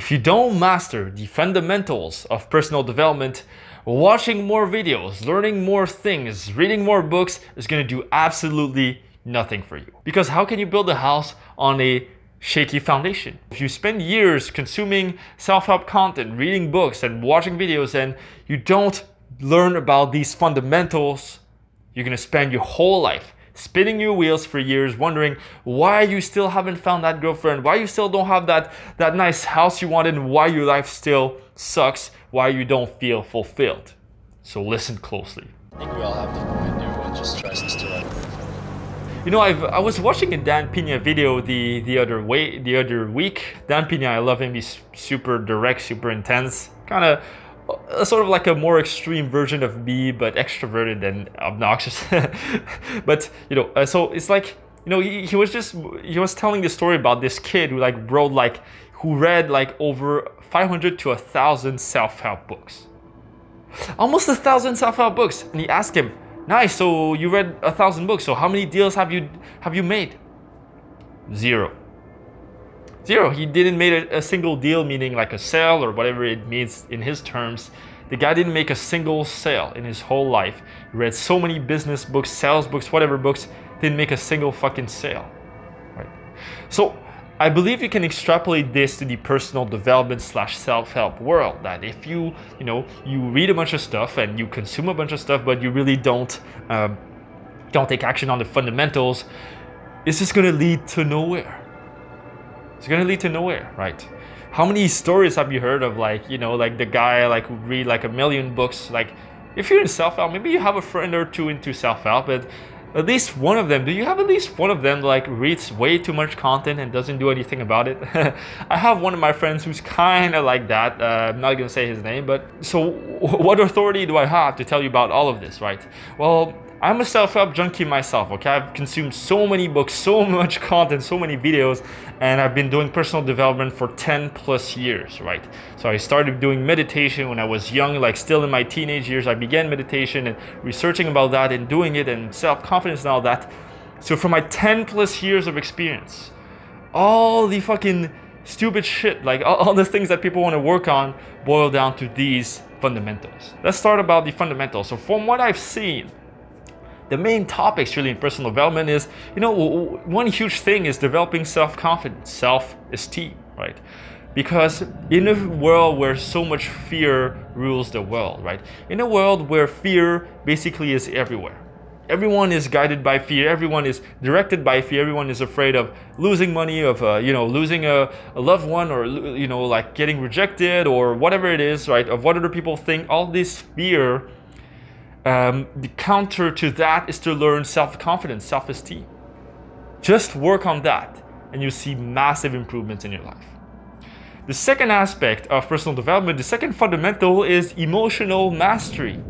If you don't master the fundamentals of personal development, watching more videos, learning more things, reading more books is going to do absolutely nothing for you. Because how can you build a house on a shaky foundation? If you spend years consuming self-help content, reading books and watching videos and you don't learn about these fundamentals, you're going to spend your whole life spinning your wheels for years, wondering why you still haven't found that girlfriend, why you still don't have that, that nice house you wanted, and why your life still sucks, why you don't feel fulfilled. So listen closely. I think we all have the point. Everyone just tries to steal You know, I've, I was watching a Dan Pena video the the other way the other week. Dan Pena, I love him. He's super direct, super intense, kind of sort of like a more extreme version of me, but extroverted and obnoxious. but you know, uh, so it's like you know, he, he was just he was telling the story about this kid who like wrote like who read like over 500 to a thousand self-help books, almost a thousand self-help books, and he asked him, "Nice, so you read a thousand books. So how many deals have you have you made?" Zero. Zero. He didn't make a, a, single deal, meaning like a sale or whatever it means in his terms. The guy didn't make a single sale in his whole life. He read so many business books, sales books, whatever books, didn't make a single fucking sale. Right? So I believe you can extrapolate this to the personal development slash self-help world. That if you, you know, you read a bunch of stuff and you consume a bunch of stuff, but you really don't um, don't take action on the fundamentals, it's just gonna lead to nowhere it's gonna lead to nowhere, right? How many stories have you heard of like, you know, like the guy like who read like a million books, like if you're in self-help, maybe you have a friend or two into self-help, but at least one of them, do you have at least one of them like reads way too much content and doesn't do anything about it? I have one of my friends who's kind of like that. Uh, I'm not gonna say his name, but so what authority do I have to tell you about all of this, right? Well, I'm a self-help junkie myself, okay? I've consumed so many books, so much content, so many videos, and I've been doing personal development for 10 plus years, right? So I started doing meditation when I was young, like still in my teenage years. I began meditation and researching about that and doing it and self-confidence and all that. So for my 10 plus years of experience, all the fucking stupid shit, like all, all the things that people want to work on boil down to these fundamentals. Let's start about the fundamentals. So from what I've seen, the main topics really in personal development is, you know, one huge thing is developing self-confidence, self-esteem, right? Because in a world where so much fear rules the world, right? In a world where fear basically is everywhere. Everyone is guided by fear. Everyone is directed by fear. Everyone is afraid of losing money, of uh, you know losing a, a loved one, or you know like getting rejected, or whatever it is, right? Of what other people think. All this fear um, the counter to that is to learn self-confidence, self-esteem. Just work on that and you'll see massive improvements in your life. The second aspect of personal development, the second fundamental is emotional mastery,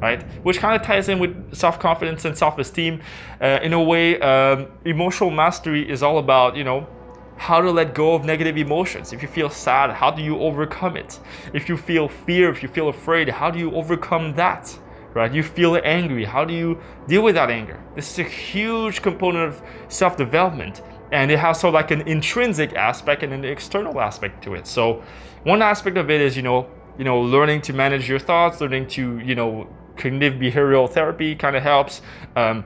right? Which kind of ties in with self-confidence and self-esteem. Uh, in a way, um, emotional mastery is all about, you know, how to let go of negative emotions. If you feel sad, how do you overcome it? If you feel fear, if you feel afraid, how do you overcome that? Right? You feel angry. How do you deal with that anger? This is a huge component of self-development and it has sort of like an intrinsic aspect and an external aspect to it. So one aspect of it is, you know, you know, learning to manage your thoughts, learning to, you know, cognitive behavioral therapy kind of helps. Um,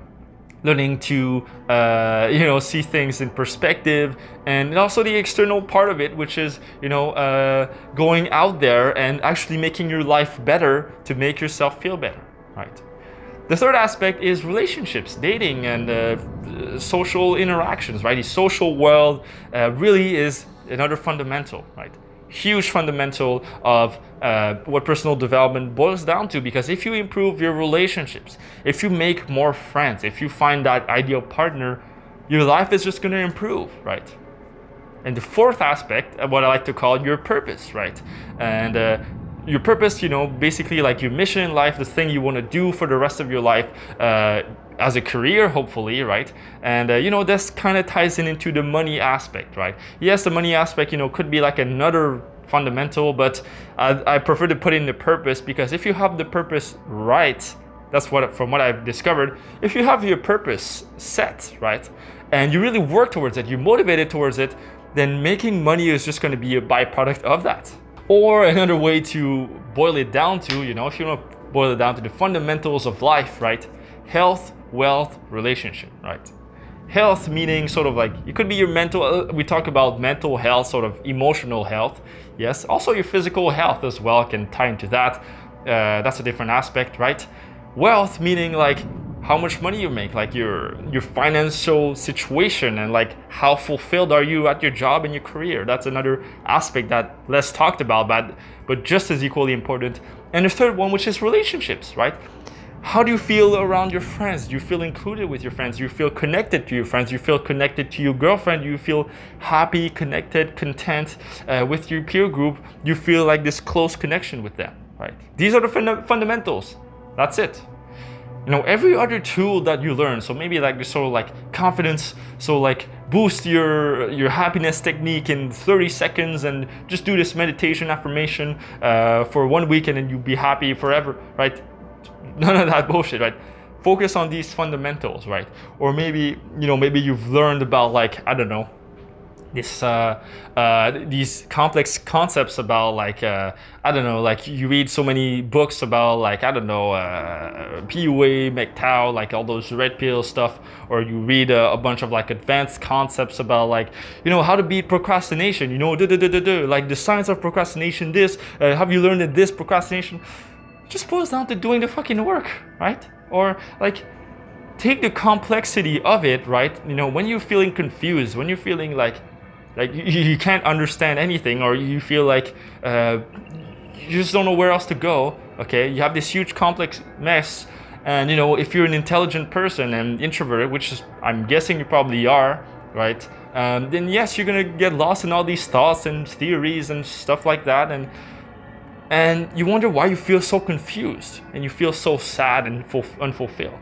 learning to uh, you know see things in perspective and also the external part of it which is you know uh, going out there and actually making your life better to make yourself feel better right? The third aspect is relationships, dating, and uh, social interactions, right? The social world uh, really is another fundamental, right? Huge fundamental of uh, what personal development boils down to because if you improve your relationships, if you make more friends, if you find that ideal partner, your life is just going to improve, right? And the fourth aspect, uh, what I like to call your purpose, right? And uh, your purpose, you know, basically like your mission in life, the thing you want to do for the rest of your life uh, as a career, hopefully, right? And, uh, you know, this kind of ties in into the money aspect, right? Yes, the money aspect, you know, could be like another fundamental, but I, I prefer to put in the purpose because if you have the purpose right, that's what from what I've discovered. If you have your purpose set, right, and you really work towards it, you're motivated towards it, then making money is just going to be a byproduct of that. Or another way to boil it down to, you know, if you want to boil it down to the fundamentals of life, right? Health, wealth, relationship, right? Health meaning sort of like it could be your mental. Uh, we talk about mental health, sort of emotional health. Yes, also your physical health as well can tie into that. Uh, that's a different aspect, right? Wealth meaning like how much money you make, like your your financial situation, and like how fulfilled are you at your job and your career. That's another aspect that less talked about, but but just as equally important. And the third one, which is relationships, right? How do you feel around your friends? Do you feel included with your friends? Do you feel connected to your friends? Do you feel connected to your girlfriend? Do you feel happy, connected, content uh, with your peer group? Do you feel like this close connection with them, right? These are the funda fundamentals. That's it you know every other tool that you learn so maybe like sort of like confidence so like boost your your happiness technique in 30 seconds and just do this meditation affirmation uh, for one week and then you'll be happy forever right? None of that bullshit right? Focus on these fundamentals right? Or maybe you know maybe you've learned about like i don't know this uh, uh, these complex concepts about like uh, I don't know like you read so many books about like I don't know uh, PUA, MGTOW, like all those red pill stuff, or you read a, a, bunch of like advanced concepts about like you know how to beat procrastination, you know, duh, duh, duh, like the science of procrastination. This uh, have you learned that this procrastination just boils down to doing the fucking work, right? Or like take the complexity of it, right? You know, when you're feeling confused, when you're feeling like like you, you can't understand anything or you feel like uh, you just don't know where else to go okay? You have this huge complex mess and you know if you're an intelligent person and introverted which is, i'm guessing you probably are right? Um, then yes you're gonna get lost in all these thoughts and theories and stuff like that and and you wonder why you feel so confused and you feel so sad and unfulfilled.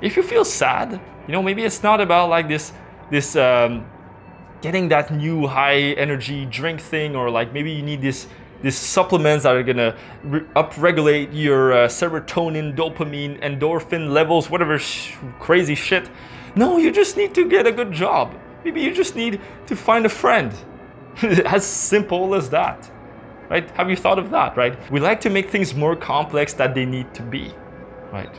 If you feel sad you know maybe it's not about like this this um, getting that new high energy drink thing or like maybe you need this these supplements that are gonna re- upregulate your uh, serotonin, dopamine, endorphin levels, whatever sh- crazy shit. No, you just need to get a good job. Maybe you just need to find a friend. as simple as that. Right? Have you thought of that, right? We like to make things more complex than they need to be. Right?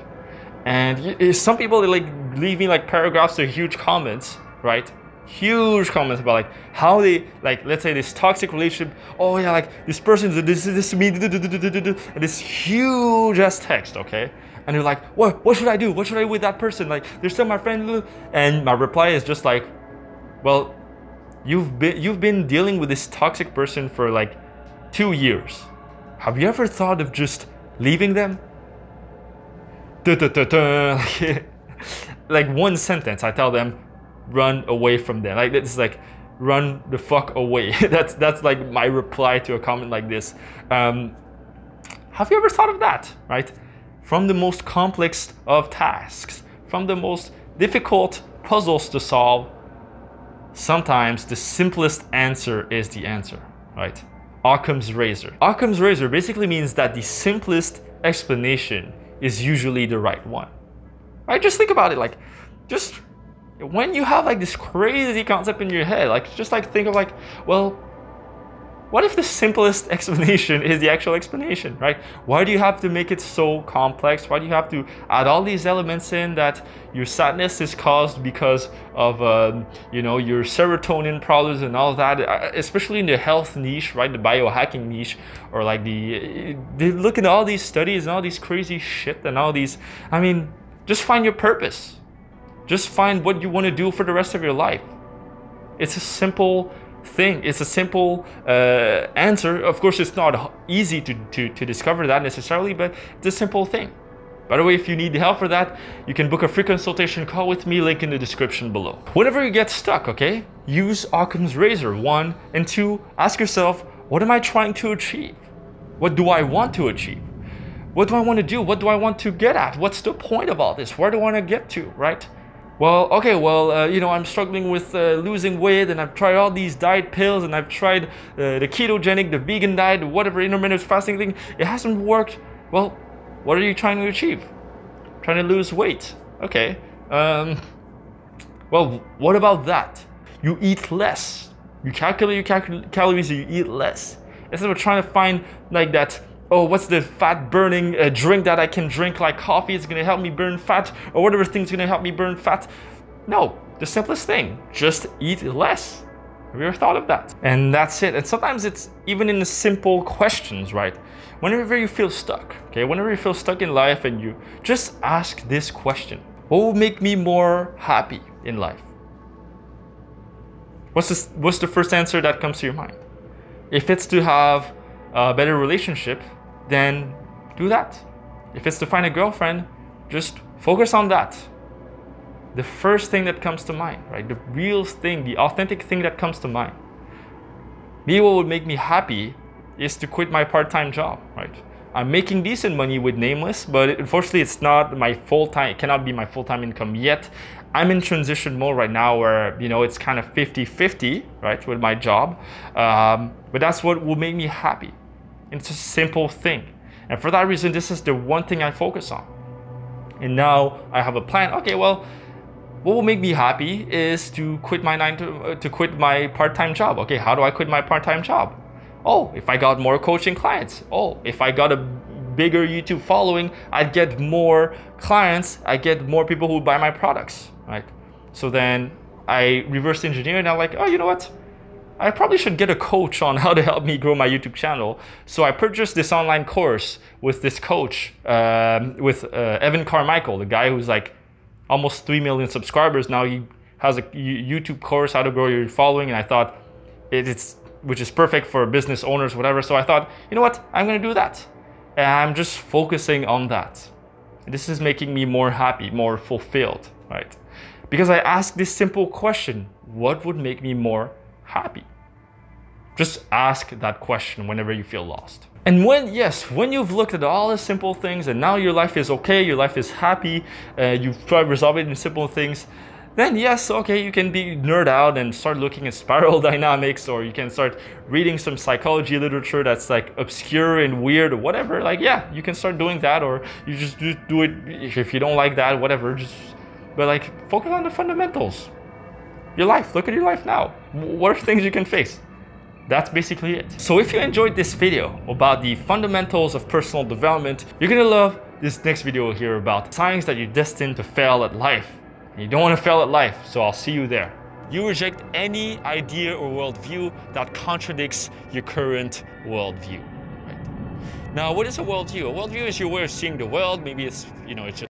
And some people they like leaving like paragraphs or huge comments, right? Huge comments about like how they like let's say this toxic relationship oh yeah like this person this is this me and this huge ass text okay? And they're like what what should i do? What should i do with that person? Like they're still my friend and my reply is just like well you've been you've been dealing with this toxic person for like two years. Have you ever thought of just leaving them? Like one sentence i tell them run away from them. Like it's like run the fuck away. that's that's like my reply to a comment like this. Um, have you ever thought of that? Right, from the most complex of tasks, from the most difficult puzzles to solve, sometimes the simplest answer is the answer. Right. Occam's razor. Occam's razor basically means that the simplest explanation is usually the right one. Right? Just think about it like just when you have like this crazy concept in your head, like just like think of like, well, what if the simplest explanation is the actual explanation, right? Why do you have to make it so complex? Why do you have to add all these elements in that your sadness is caused because of, um, you know, your serotonin problems and all that, uh, especially in the health niche, right? The biohacking niche, or like the, they look at all these studies and all these crazy shit and all these, I mean, just find your purpose just find what you want to do for the rest of your life. It's a simple thing. It's a simple uh, answer. Of course, it's not easy to, to, to discover that necessarily, but it's a simple thing. By the way, if you need help for that, you can book a free consultation call with me, link in the description below. Whenever you get stuck, okay, use Occam's razor. One, and two, ask yourself, what am I trying to achieve? What do I want to achieve? What do I want to do? What do I want to get at? What's the point of all this? Where do I want to get to, right? Well, okay, well, uh, you know, I'm struggling with uh, losing weight and I've tried all these diet pills and I've tried uh, the ketogenic, the vegan diet, whatever intermittent fasting thing. It hasn't worked. Well, what are you trying to achieve? Trying to lose weight. Okay. Um, well, what about that? You eat less. You calculate your cal- calories, you eat less. Instead of trying to find like that, oh, what's the fat burning uh, drink that I can drink like coffee? It's gonna help me burn fat, or whatever thing's gonna help me burn fat. No, the simplest thing, just eat less. Have you ever thought of that? And that's it. And sometimes it's even in the simple questions, right? Whenever you feel stuck, okay, whenever you feel stuck in life and you just ask this question What will make me more happy in life? What's, this, what's the first answer that comes to your mind? If it's to have a better relationship, then do that. If it's to find a girlfriend, just focus on that. The first thing that comes to mind, right? The real thing, the authentic thing that comes to mind. Me, what would make me happy is to quit my part-time job, right? I'm making decent money with Nameless, but unfortunately it's not my full-time, it cannot be my full-time income yet. I'm in transition mode right now where, you know, it's kind of 50-50, right, with my job. Um, but that's what will make me happy. It's a simple thing. And for that reason, this is the one thing I focus on. And now I have a plan. Okay, well, what will make me happy is to quit my nine to, uh, to quit my part-time job. Okay, how do I quit my part-time job? Oh, if I got more coaching clients. Oh, if I got a bigger YouTube following, I'd get more clients. I get more people who buy my products, right? So then I reverse engineer and I'm like, oh, you know what? I probably should get a coach on how to help me grow my YouTube channel. So I purchased this online course with this coach, um, with uh, Evan Carmichael, the guy who's like almost 3 million subscribers. Now he has a YouTube course, how to grow your following. And I thought it's, which is perfect for business owners, whatever. So I thought, you know what? I'm going to do that. And I'm just focusing on that. This is making me more happy, more fulfilled, right? Because I asked this simple question, what would make me more happy? Just ask that question whenever you feel lost. And when, yes, when you've looked at all the simple things and now your life is okay, your life is happy, uh, you've tried resolving the simple things, then yes, okay, you can be nerd out and start looking at spiral dynamics or you can start reading some psychology literature that's like obscure and weird or whatever. Like, yeah, you can start doing that or you just do it if you don't like that, whatever. Just, but like, focus on the fundamentals. Your life, look at your life now. What are things you can face? That's basically it. So if you enjoyed this video about the fundamentals of personal development, you're gonna love this next video here about signs that you're destined to fail at life. You don't wanna fail at life, so I'll see you there. You reject any idea or worldview that contradicts your current worldview. Right? Now, what is a worldview? A worldview is your way of seeing the world. Maybe it's, you know, it's